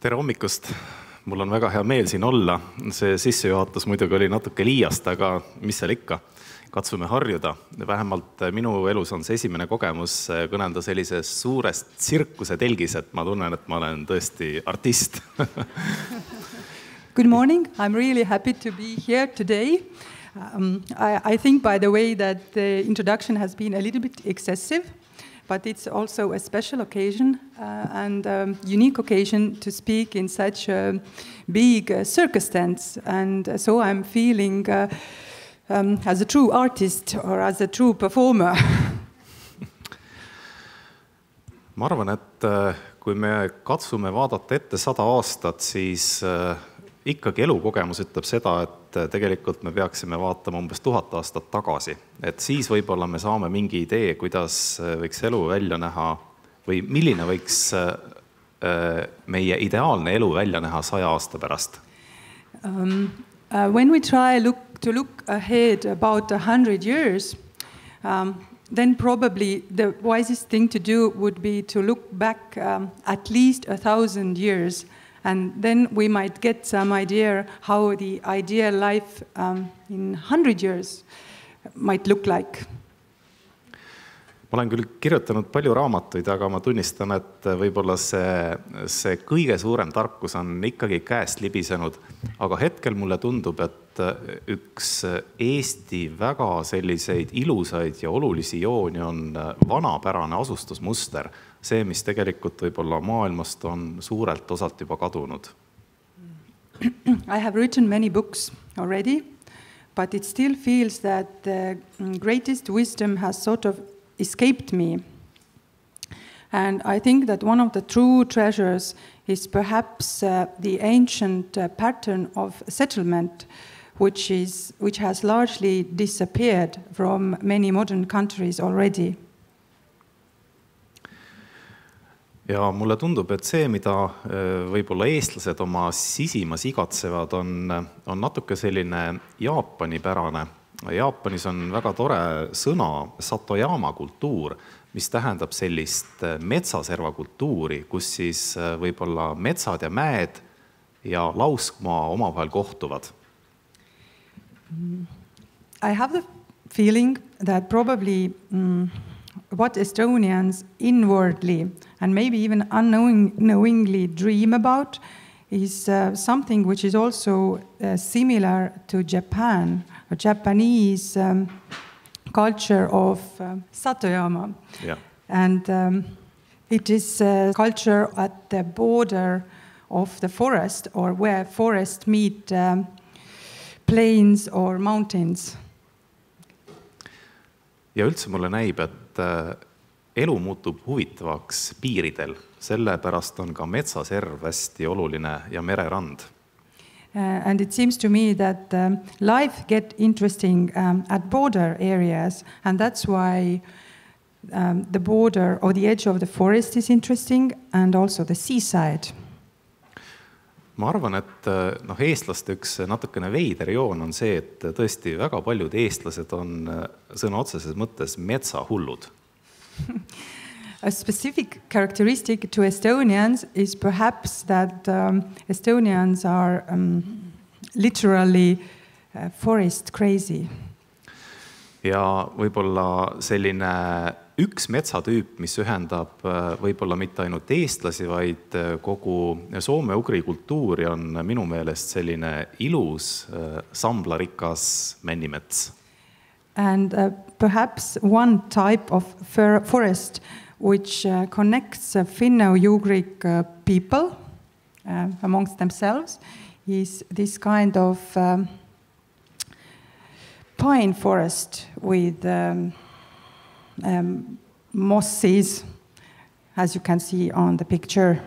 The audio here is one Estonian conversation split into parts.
tere hommikust! mul on väga hea meel siin olla. see sissejuhatus muidugi oli natuke liiast, aga mis seal ikka, katsume harjuda. vähemalt minu elus on see esimene kogemus kõnelda sellises suures tsirkusetelgis, et ma tunnen, et ma olen tõesti artist Good morning. I'm really happy to be here today. Um, I, I think, by the way, that the introduction has been a little bit excessive. But it's also a special occasion uh, and um, unique occasion to speak in such a big uh, circus dance. And uh, so I'm feeling uh, um, as a true artist or as a true performer. ma arvan, et äh, kui me katsume vaadata ette sada aastat, siis äh, ikkagi elukogemus ütleb seda, et äh, tegelikult me peaksime vaatama umbes tuhat aastat tagasi, et siis võib-olla me saame mingi idee, kuidas äh, võiks elu välja näha või milline võiks äh, meie ideaalne elu välja näha saja aasta pärast um,? Uh, when we try look, to look ahead about a hundred years um, then probably the wisest thing to do would be to look back um, at least a thousand years And then we might get some idea how the ideal life um, in 100 years might look like. ma olen küll kirjutanud palju raamatuid, aga ma tunnistan, et võib-olla see, see kõige suurem tarkus on ikkagi käest libisenud. aga hetkel mulle tundub, et üks Eesti väga selliseid ilusaid ja olulisi jooni on vanapärane asustusmuster see, mis tegelikult võib-olla maailmast on suurelt osalt juba kadunud. I have written many books already, but it still feels that the greatest wisdom has sort of escaped me. And I think that one of the true treasures is perhaps uh, the ancient uh, pattern of settlement, which, is, which has largely disappeared from many modern countries already. Ja mulle tundub, et see, mida äh, võib-olla eestlased oma sisimas igatsevad, on, on natuke selline Jaapani-pärane. Jaapanis on väga tore sõna satoyama kultuur, mis tähendab sellist äh, metsaserva kultuuri, kus siis äh, võib-olla metsad ja mäed ja lauskmaa omavahel kohtuvad. I have the feeling that probably mm, what Estonians inwardly and maybe even unknowingly dream about is uh, something which is also uh, similar to Japan, a Japanese um, culture of uh, Satoyama. Yeah. And um, it is a culture at the border of the forest or where forests meet um, plains or mountains. ja üldse mulle näib, et äh, elu muutub huvitavaks piiridel, sellepärast on ka metsaserv hästi oluline ja mererand. Uh, and it seems to me that um, life get interesting um, at border areas, and that's why um, the border or the edge of the forest is interesting, and also the seaside. ma arvan, et uh, noh, eestlaste üks natukene veider joon on see, et tõesti väga paljud eestlased on uh, sõna otseses mõttes metsahullud A specific characteristic to Estonians is perhaps that um, Estonians are um, literally uh, forest crazy. ja võib-olla selline üks metsatüüp, mis ühendab uh, võib-olla mitte ainult eestlasi, vaid uh, kogu soome-ugri kultuuri, on minu meelest selline ilus uh, samblarikas männimets And uh, perhaps one type of forest which uh, connects uh, Finno-Ugric uh, people uh, amongst themselves is this kind of um, pine forest with um, um, mosses, as you can see on the picture.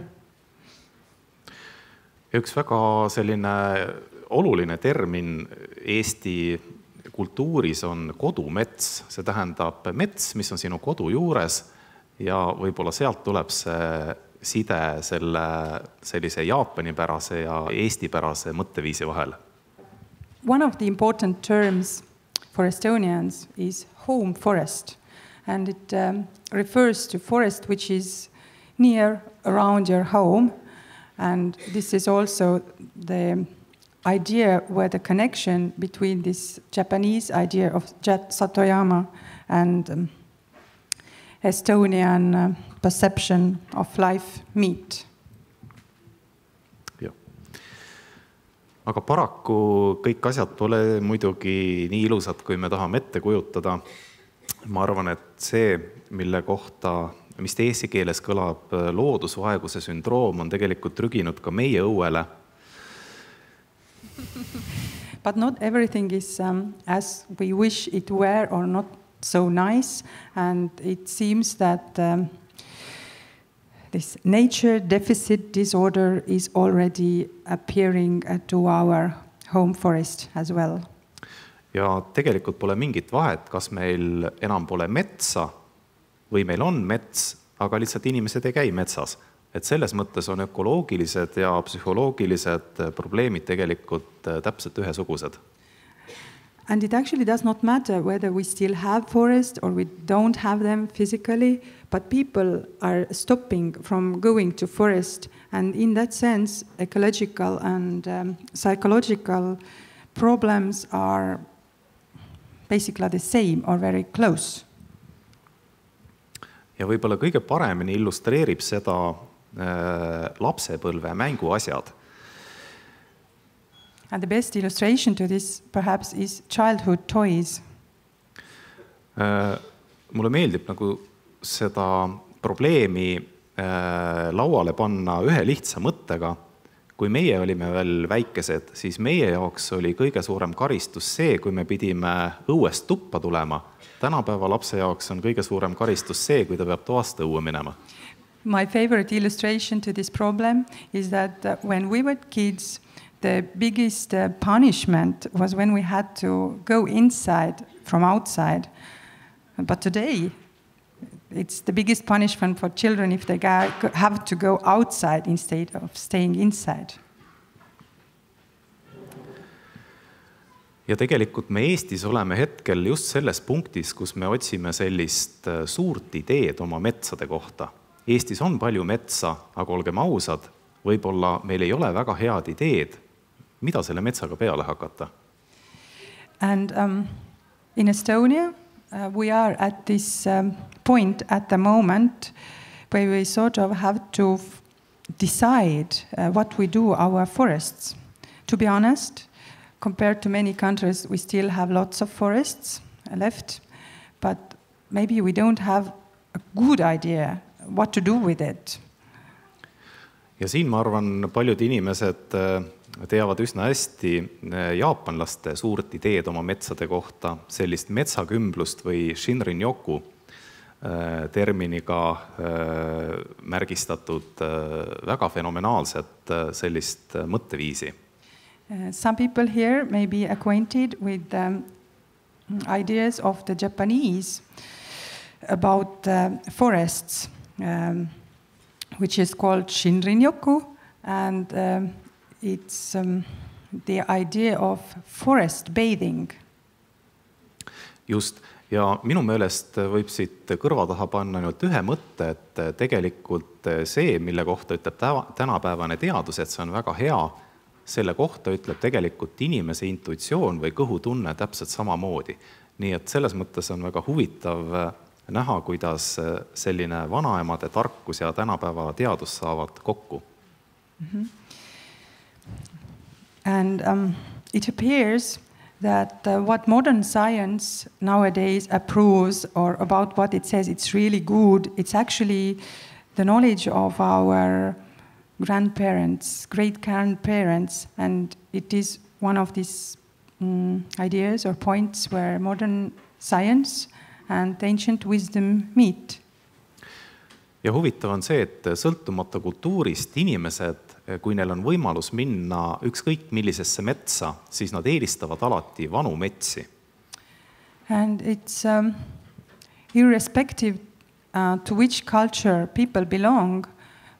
üks väga selline oluline termin Eesti kultuuris on kodumets, see tähendab mets, mis on sinu kodu juures. Ja võib-olla sealt tuleb see side selle sellise jaapanipärase ja eestipärase mõtteviisi vahel. One of the important terms for Estonians is home forest. And it um, refers to forest which is near around your home. And this is also the idea where the connection between this Japanese idea of Jat Satoyama and um, Estonian uh, perception of life meet. jah. aga paraku kõik asjad pole muidugi nii ilusad, kui me tahame ette kujutada. ma arvan, et see, mille kohta, mis eesti keeles kõlab loodusvaeguse sündroom, on tegelikult trüginud ka meie õuele But not everything is um, as we wish it were or not so nice. And it seems that um, this nature deficit disorder is already appearing to our home forest as well. ja tegelikult pole mingit vahet, kas meil enam pole metsa või meil on mets, aga lihtsalt inimesed ei käi metsas. Et selles mõttes on ökoloogilised ja psühholoogilised probleemid tegelikult äh, täpselt ühesugused And it actually does not matter whether we still have forests or we don't have them physically, but people are stopping from going to forest. And in that sense, ecological and um, psychological problems are basically the same or very close. ja võib-olla kõige paremini illustreerib seda lapsepõlve mänguasjad And the best illustration to this perhaps is childhood toys. Äh, mulle meeldib nagu seda probleemi äh, lauale panna ühe lihtsa mõttega. kui meie olime veel väikesed, siis meie jaoks oli kõige suurem karistus see, kui me pidime õuest tuppa tulema. tänapäeva lapse jaoks on kõige suurem karistus see, kui ta peab toast õue minema. My favorite illustration to this problem is that uh, when we were kids, the biggest uh, punishment was when we had to go inside from outside. But today, it's the biggest punishment for children if they have to go outside instead of staying inside. ja tegelikult me Eestis oleme hetkel just selles punktis, kus me otsime sellist äh, suurt ideed oma metsade kohta. Eestis on palju metsa, aga olgem ausad, võib-olla meil ei ole väga head ideed, mida selle metsaga peale hakata. And um, in Estonia, uh, we are at this um, point at the moment where we sort of have to decide uh, what we do our forests. To be honest, compared to many countries, we still have lots of forests left, but maybe we don't have a good idea what to do with it. ja siin ma arvan, paljud inimesed äh, teavad üsna hästi äh, jaapanlaste suurt ideed oma metsade kohta, sellist metsakümblust või shinrin-yoku äh, terminiga märgistatud väga fenomenaalset sellist mõtteviisi. Some people here may be acquainted with um, ideas of the Japanese about uh, forests, um, which is called Shinrin-yoku, and um, it's um, the idea of forest bathing. just, ja minu meelest võib siit kõrva taha panna ainult ühe mõtte, et tegelikult see, mille kohta ütleb täva- tänapäevane teadus, et see on väga hea, selle kohta ütleb tegelikult inimese intuitsioon või kõhutunne täpselt samamoodi. nii et selles mõttes on väga huvitav näha, kuidas selline vanaemade tarkus ja tänapäeva teadus saavad kokku. And um, it appears that uh, what modern science nowadays approves, or about what it says it's really good, it's actually the knowledge of our grandparents, great grandparents, and it is one of these um, ideas or points where modern science and ancient wisdom meet. ja huvitav on see, et sõltumata kultuurist inimesed, kui neil on võimalus minna ükskõik millisesse metsa, siis nad eelistavad alati vanu metsi. And it's um, irrespective uh, to which culture people belong,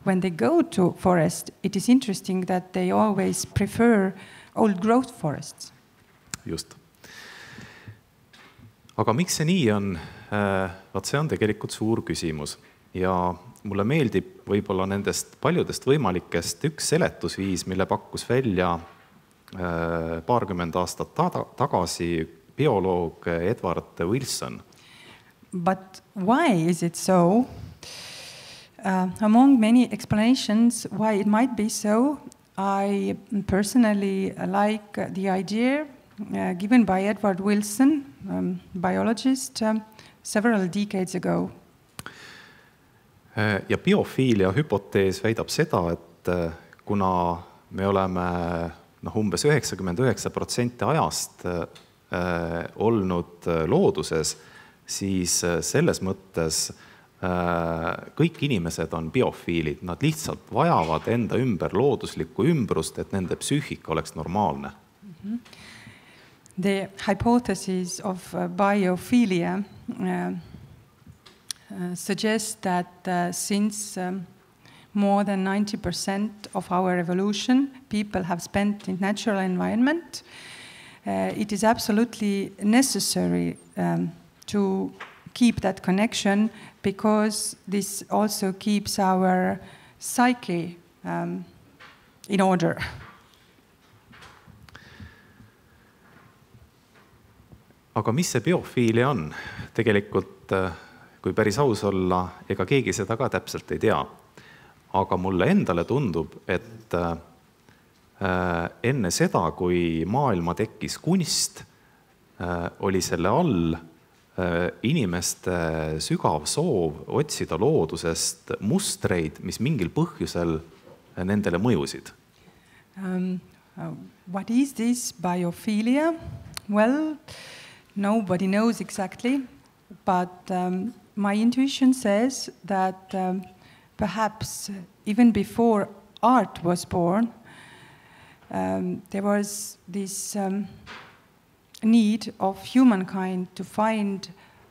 when they go to forest, it is interesting that they always prefer old growth forests. just. Aga miks see nii on? vot see on tegelikult suur küsimus. ja mulle meeldib võib-olla nendest paljudest võimalikest üks seletusviis, mille pakkus välja äh, paarkümmend aastat ta tagasi bioloog Edward Wilson. But why is it so? Uh, among many explanations why it might be so, I personally like the idea uh, given by Edward Wilson, um, biologist, um, several decades ago. Äh, ja biofiilia hüpotees väidab seda, et äh, kuna me oleme noh, umbes üheksakümmend üheksa protsenti ajast äh, olnud looduses, siis selles mõttes kõik inimesed on biofiilid, nad lihtsalt vajavad enda ümber looduslikku ümbrust, et nende psüühika oleks normaalne mm. -hmm. The hypothesis of uh, biophilia uh, uh, suggests that since um, more than 90% of our evolution, people have spent in natural environment, uh, it is absolutely necessary um, to keep that connection because this also keeps our psyche um, in order. aga mis see biofiilia on? tegelikult, äh, kui päris aus olla, ega keegi seda ka täpselt ei tea. aga mulle endale tundub, et äh, äh, enne seda, kui maailma tekkis kunst, oli selle all inimeste sügav soov otsida loodusest mustreid, mis mingil põhjusel nendele mõjusid um,. Uh, what is this biophilia? Well, Nobody knows exactly, but um, my intuition says that um, perhaps even before art was born, um, there was this um, need of humankind to find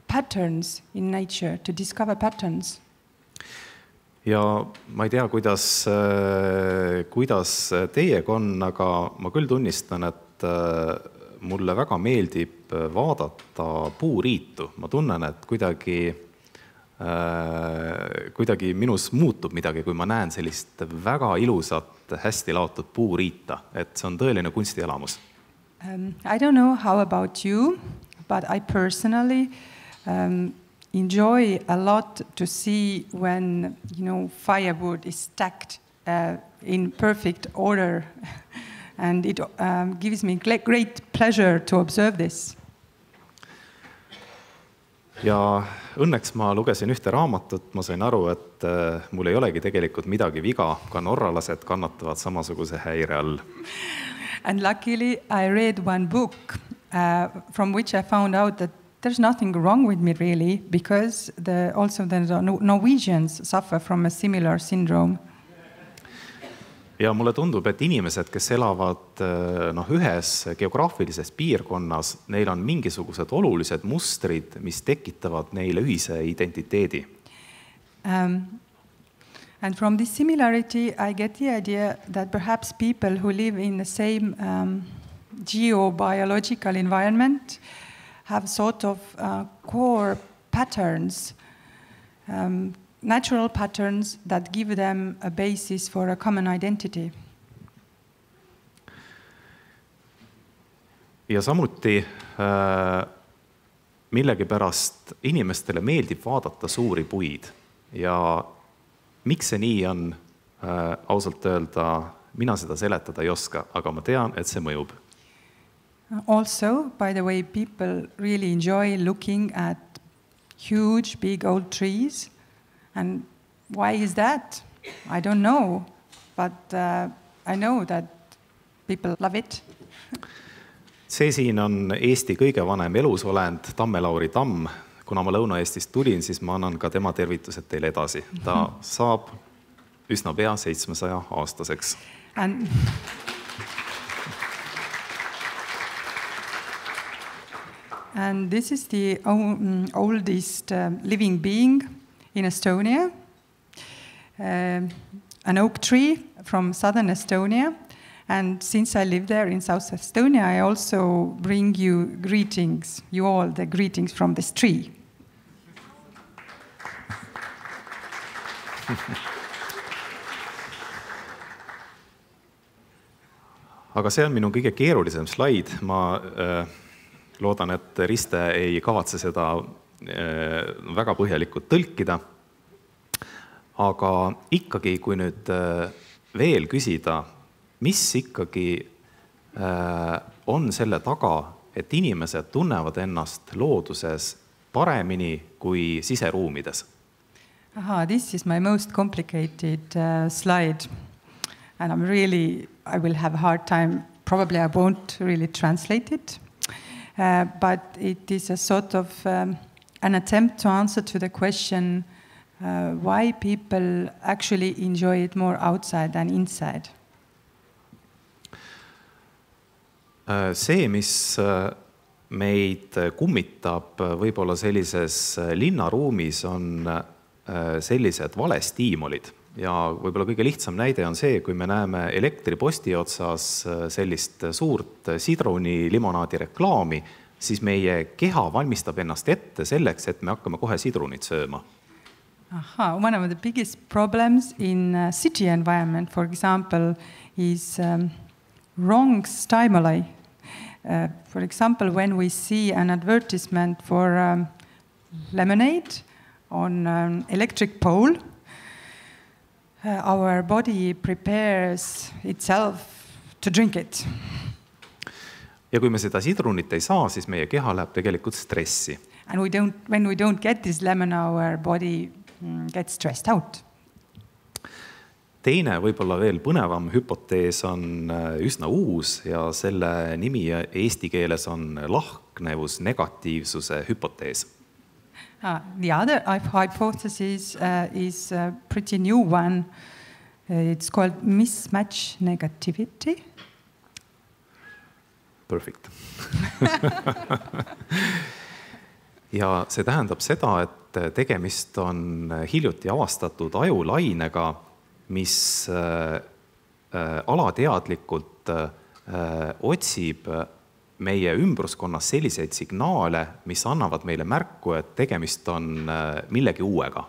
patterns in nature, to discover patterns. ja ma ei tea, kuidas, äh, kuidas teiega on, aga ma küll tunnistan, et äh, mulle väga meeldib äh, vaadata puuriitu, ma tunnen, et kuidagi äh, kuidagi minus muutub midagi, kui ma näen sellist väga ilusat, hästi laotud puuriita, et see on tõeline kunstielamus. Um,. I don't know how about you, but I personally um, enjoy a lot to see when you know firewood is stacked uh, in perfect order and it um, gives me great pleasure to observe this. ja õnneks ma lugesin ühte raamatut, ma sain aru, et äh, mul ei olegi tegelikult midagi viga, ka norralased kannatavad samasuguse häire all. And luckily I read one book uh, from which I found out that there's nothing wrong with me really because the, also the Norwegians suffer from a similar syndrome ja mulle tundub, et inimesed, kes elavad äh, noh, ühes geograafilises piirkonnas, neil on mingisugused olulised mustrid, mis tekitavad neile ühise identiteedi um,. And from this similarity I get the idea that perhaps people who live in the same um, geobiological environment have sort of uh, core patterns um, natural patterns that give them a basis for a common identity. ja samuti äh, millegipärast inimestele meeldib vaadata suuri puid ja miks see nii on äh,, ausalt öelda, mina seda seletada ei oska, aga ma tean, et see mõjub. Also, by the way, people really enjoy looking at huge big old trees And why is that? I don't know, but uh, I know that people love it. see siin on Eesti kõige vanem elusolend, Tamme-Lauri tamm. kuna ma Lõuna-Eestist tulin, siis ma annan ka tema tervitused teile edasi. ta saab üsna pea seitsmesaja aastaseks. And And this is the oldest uh, living being in Estonia, uh, an oak tree from southern Estonia. And since I live there in South Estonia, I also bring you greetings, you all, the greetings from this tree. aga see on minu kõige keerulisem slaid, ma äh, loodan, et Riste ei kavatse seda äh, väga põhjalikult tõlkida. aga ikkagi, kui nüüd äh, veel küsida, mis ikkagi äh, on selle taga, et inimesed tunnevad ennast looduses paremini kui siseruumides? Aha, this is my most complicated uh, slide. And I'm really, I will have a hard time, probably I won't really translate it. Uh, but it is a sort of um, an attempt to answer to the question uh, why people actually enjoy it more outside than inside. Äh, see, mis äh, meid kummitab äh, võib-olla sellises linnaruumis, on sellised valestiimulid ja võib-olla kõige lihtsam näide on see, kui me näeme elektriposti otsas sellist suurt sidrunilimonaadi reklaami, siis meie keha valmistab ennast ette selleks, et me hakkame kohe sidrunit sööma. Aha, one of the biggest problems in uh, city environment, for example, is um, wrong stimuli. Uh, for example, when we see an advertisement for um, lemonade on an electric pole, uh, our body prepares itself to drink it. Ja kui me seda sidrunit ei saa, siis meie keha läheb tegelikult stressi. And we don't, when we don't get this lemon, our body mm, gets stressed out teine, võib-olla veel põnevam hüpotees on äh, üsna uus ja selle nimi eesti keeles on lahknevusnegatiivsuse hüpotees. Uh, the other hypothesis uh, is a pretty new one. Uh, it's called mismatch negativity. Perfect ja see tähendab seda, et tegemist on hiljuti avastatud ajulainega mis äh, äh, alateadlikult äh, otsib meie ümbruskonnas selliseid signaale, mis annavad meile märku, et tegemist on millegi uuega.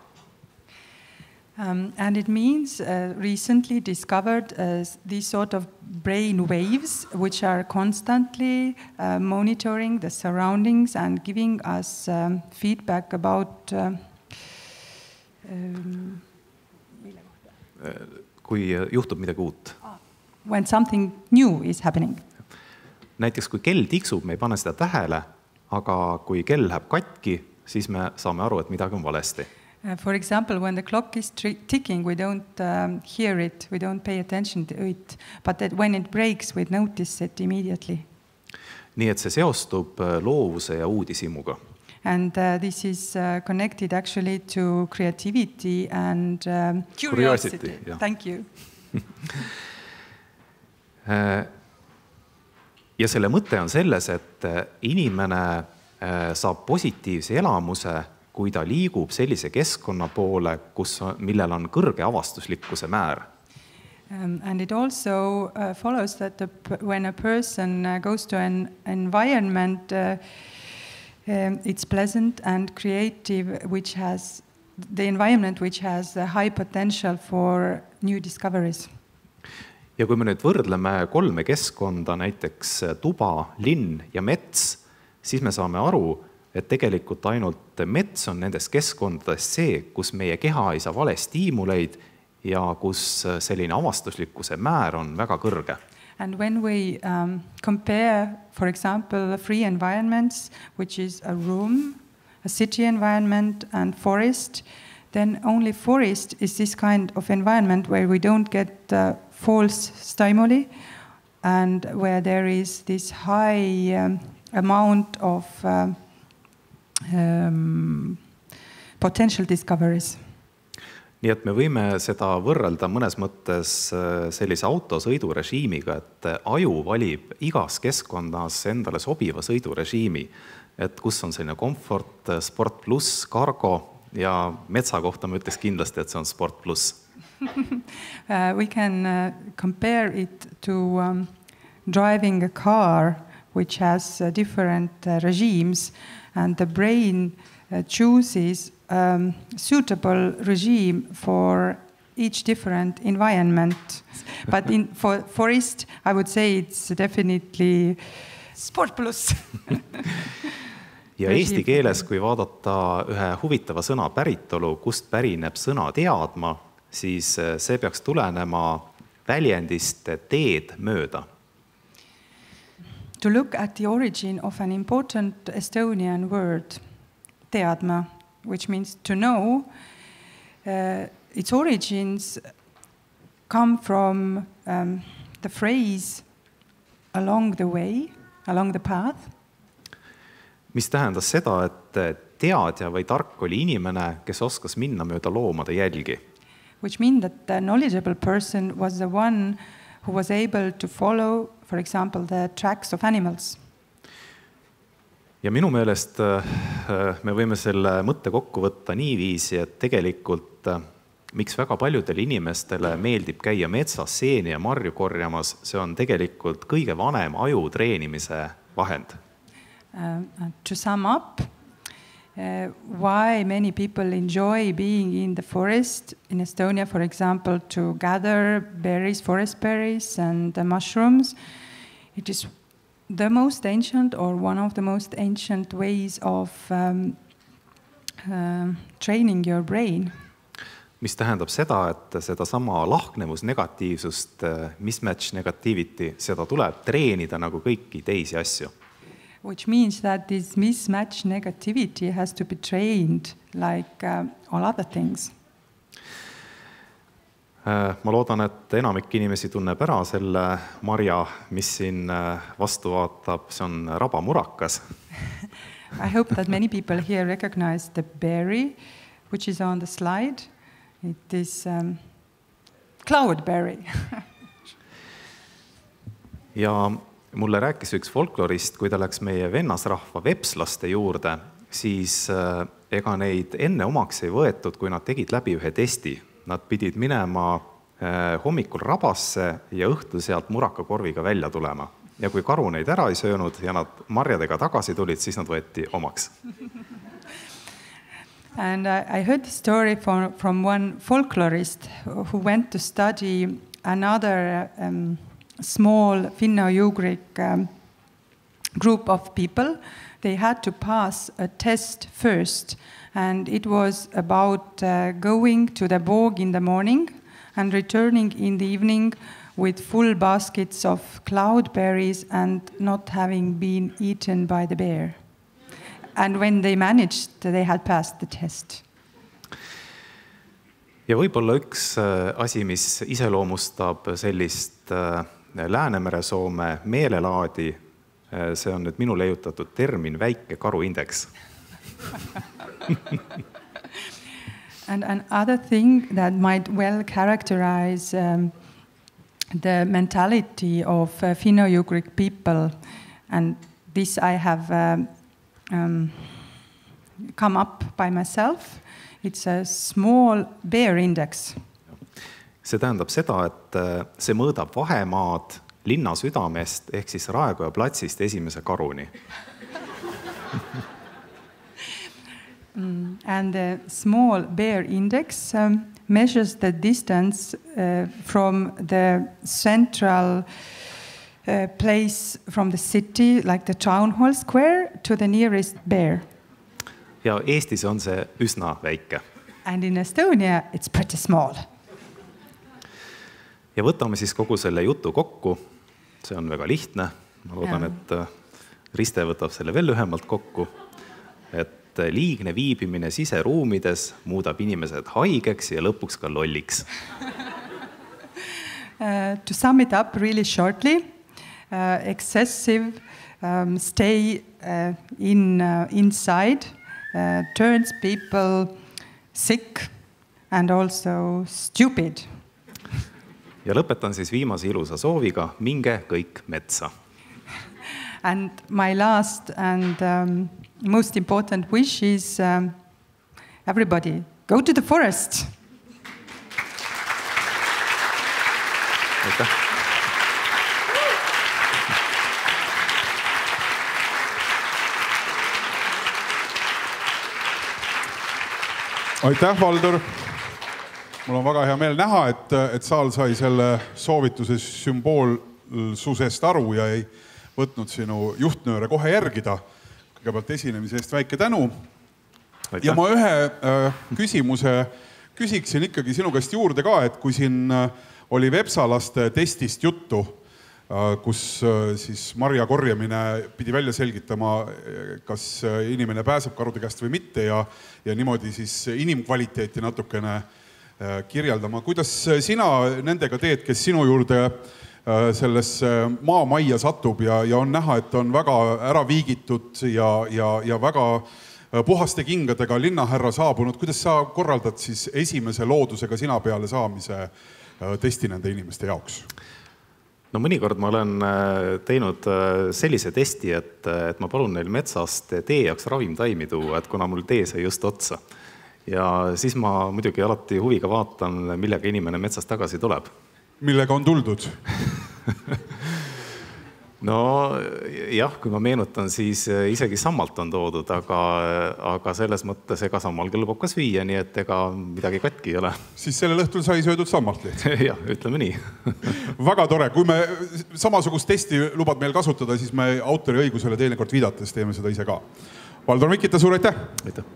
Um, and it means uh, recently discovered uh, these sort of brain waves, which are constantly uh, monitoring the surroundings and giving us um, feedback about. Um, kui juhtub midagi uut. When something new is happening. näiteks kui kell tiksub, me ei pane seda tähele, aga kui kell läheb katki, siis me saame aru, et midagi on valesti. Uh, for example, when the clock is ticking, we don't um, hear it, we don't pay attention to it, but that when it breaks, we notice it immediately. nii et see seostub uh, loovuse ja uudishimuga And uh, this is uh, connected actually to creativity and um, curiosity. curiosity yeah. Thank you äh, ja selle mõte on selles, et äh, inimene saab positiivse elamuse, kui ta liigub sellise keskkonna poole, kus, millel on kõrge avastuslikkuse määr Um, and it also uh, follows that the, when a person uh, goes to an environment uh, um, it's pleasant and creative, which has the environment which has a high potential for new discoveries. ja kui me nüüd võrdleme kolme keskkonda, näiteks tuba, linn ja mets, siis me saame aru, et tegelikult ainult mets on nendes keskkondades see, kus meie keha ei saa valestiimuleid ja kus selline avastuslikkuse määr on väga kõrge. And when we um, compare, for example, free environments, which is a room, a city environment, and forest, then only forest is this kind of environment where we don't get uh, false stimuli and where there is this high um, amount of um, um, potential discoveries. nii et me võime seda võrrelda mõnes mõttes äh, sellise autosõidurežiimiga, et äh, aju valib igas keskkonnas endale sobiva sõidurežiimi. et kus on selline komfort, äh, sport pluss, cargo ja metsa kohta ma ütleks kindlasti, et see on sport pluss uh, we can uh, compare it to um, driving a car which has uh, different uh, regimes and the brain uh, chooses um, suitable regime for each different environment. but in for forest, I would say it's definitely sport plus ja eesti keeles, kui vaadata ühe huvitava sõna päritolu, kust pärineb sõna teadma, siis äh, see peaks tulenema väljendist teed mööda. To look at the origin of an important Estonian word, teadma, which means to know, uh, its origins come from um, the phrase along the way, along the path. mis tähendas seda, et teadja või tark oli inimene, kes oskas minna mööda loomade jälgi. Which mean that the knowledgeable person was the one who was able to follow, for example, the tracks of animals. ja minu meelest äh, me võime selle mõtte kokku võtta niiviisi, et tegelikult äh, miks väga paljudele inimestele meeldib käia metsas seeni ja marju korjamas, see on tegelikult kõige vanem aju treenimise vahend Uh, to sum up, uh, why many people enjoy being in the forest in Estonia, for example, to gather berries, forest berries, and uh, mushrooms. It is the most ancient or one of the most ancient ways of um, uh, training your brain. mis tähendab seda, et sedasama lahknevusnegatiivsust, mismatch negativity, seda tuleb treenida nagu kõiki teisi asju which means that this mismatch negativity has to be trained like uh, all other things. Äh, ma loodan, et enamik inimesi tunneb ära selle marja, mis siin äh, vastu vaatab, see on rabamurakas I hope that many people here recognize the berry, which is on the slide. It is um, cloudberry ja mulle rääkis üks folklorist, kui ta läks meie vennasrahva vepslaste juurde, siis äh, ega neid enne omaks ei võetud, kui nad tegid läbi ühe testi. Nad pidid minema äh, hommikul rabasse ja õhtul sealt murakakorviga välja tulema. ja kui karu neid ära ei söönud ja nad marjadega tagasi tulid, siis nad võeti omaks. And I heard the story from, from one folklorist who went to study another um, small Finno-Ugric um, group of people. They had to pass a test first, and it was about uh, going to the bog in the morning and returning in the evening with full baskets of cloudberries and not having been eaten by the bear. And when they managed, they had passed the test. ja võib-olla üks äh, asi, mis iseloomustab sellist äh, Läänemere-Soome meelelaadi. see on nüüd minu leiutatud termin väike karuindeks And another thing that might well characterize um, the mentality of uh, Finno-Ugric people, and this I have um, um, come up by myself, it's a small bear index see tähendab seda, et äh, see mõõdab vahemaad linna südamest ehk siis Raekoja platsist esimese karuni mm, And the small bear index um, measures the distance uh, from the central uh, place from the city, like the town hall square, to the nearest bear. ja Eestis on see üsna väike. And in Estonia it's pretty small ja võtame siis kogu selle jutu kokku. see on väga lihtne, ma loodan, et äh, Riste võtab selle veel lühemalt kokku. et äh, liigne viibimine siseruumides muudab inimesed haigeks ja lõpuks ka lolliks Uh, to sum it up really shortly, uh, excessive um, stay uh, in uh, inside uh, turns people sick and also stupid ja lõpetan siis viimase ilusa sooviga, minge kõik metsa. And my last and um, most important wish is um, everybody go to the forest. aitäh. aitäh, Valdur. Mul on väga hea meel näha, et, et saal sai selle soovituse sümboolsusest aru ja ei võtnud sinu juhtnööre kohe järgida. kõigepealt esinemise eest väike tänu. ja ma ühe äh, küsimuse küsiksin ikkagi sinu käest juurde ka, et kui siin äh, oli Vepsalaste testist juttu äh,, kus äh, siis marja korjamine pidi välja selgitama, äh, kas inimene pääseb karude käest või mitte ja, ja niimoodi siis inimkvaliteeti natukene äh, kirjeldama. kuidas sina nendega teed, kes sinu juurde äh, Äh, sellesse maamajja satub ja, ja on näha, et on väga ära viigitud ja, ja, ja väga äh, puhaste kingadega linnahärra saabunud. kuidas sa korraldad siis esimese loodusega sina peale saamise äh, testi nende inimeste jaoks? no mõnikord ma olen teinud sellise testi, et, et ma palun neil metsast tee jaoks ravimtaimi tuua, et kuna mul tee sai just otsa. Ja siis ma muidugi alati huviga vaatan, millega inimene metsast tagasi tuleb millega on tuldud no jah, kui ma meenutan, siis äh, isegi sammalt on toodud, aga, aga selles mõttes ega sammal kõlbab ka süüa, nii et ega midagi katki ei ole. siis sellel õhtul sai söödud sammalt lihtsalt jah, ütleme nii väga tore, kui me samasugust testi lubad meil kasutada, siis me autoriõigusele teinekord viidates teeme seda ise ka. Valdur Mikita, suur aitäh! aitäh!